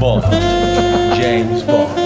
Bond. James Bond.